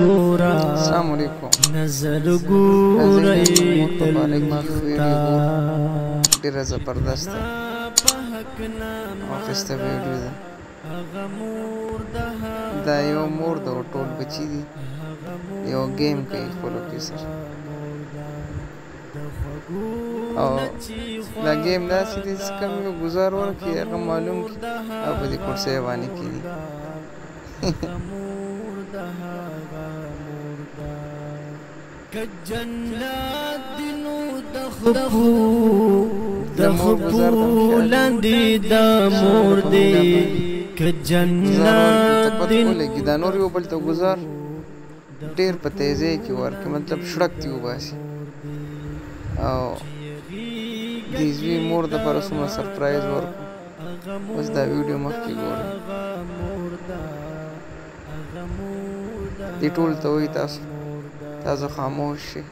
ګورا السلام علیکم نظر ګورا مبارک مخویری ګور ډیر زبردست او خسته ویډیو ده دا یو مور د ټول بچی دی یو گیم کوي خپل کې سر او دا گیم دا چې د کم یو گزار ورکړي هغه معلوم کی او په دې کورسې باندې کړي د هغه مردا کجنات دینو د خدخو د خپل لاندې د مردې کجنات دین دا نور یو بل ته گزار ډیر په تیزه کې ورکه مطلب شړک دی وباسي او د زوی مور د پرسمه سرپرایز ورکو اوس دا ویډیو مخکې ګورئ دی ټول ته وي تاسو تاسو خاموش شي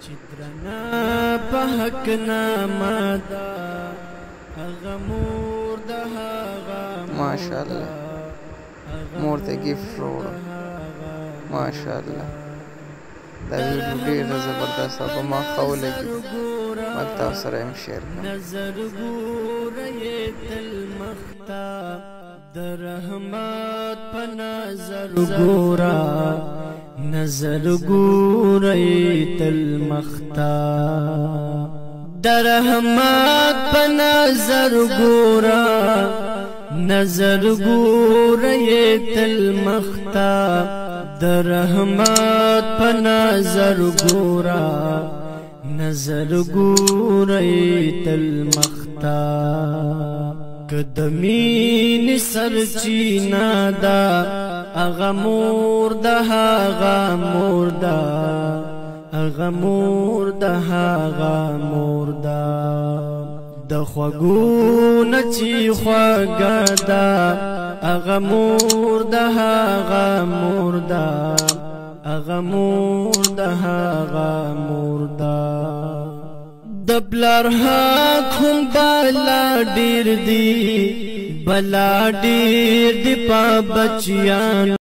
په حق نامه دا هغه مور د هغه ماشاءالله مور ته ګیفټ وروړه ماشاءالله دا ویډیو ډېره زبردسته په ما ښه ولګي ما تاسو سره هم شیر نظر ګوره تل مخته د رحمان په نظر ګورا نظر ګورې تل مختا درحمات په نظر ګورا نظر ګورې تل مختا درحمات په نظر ګورا نظر ګورې تل مختا قدمین سرچینا دا اغا مور دا اغا مور دا اغا مور دا اغا مور دا د خوګو نچی خوګا دا اغا مور دا اغا مور دا اغا مور دا اغا مور دا د بلر ها هم بلا ډیر دی بلا ډیر دی په بچیان